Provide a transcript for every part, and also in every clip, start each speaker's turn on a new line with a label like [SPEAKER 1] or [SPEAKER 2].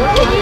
[SPEAKER 1] Oh.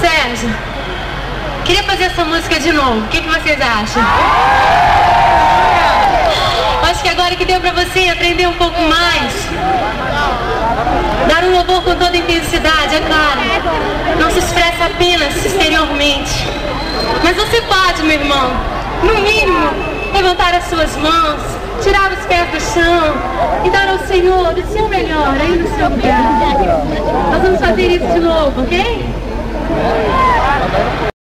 [SPEAKER 1] Sérgio, queria fazer essa música de novo. O que, que vocês acham? Acho que agora que deu pra você aprender um pouco mais. Dar um louvor com toda intensidade, é claro. Não se expressa apenas exteriormente. Mas você pode, meu irmão, no mínimo, levantar as suas mãos, tirar os pés do chão e dar ao Senhor o seu melhor aí no seu lugar. Nós vamos fazer isso de novo, ok? Tá dando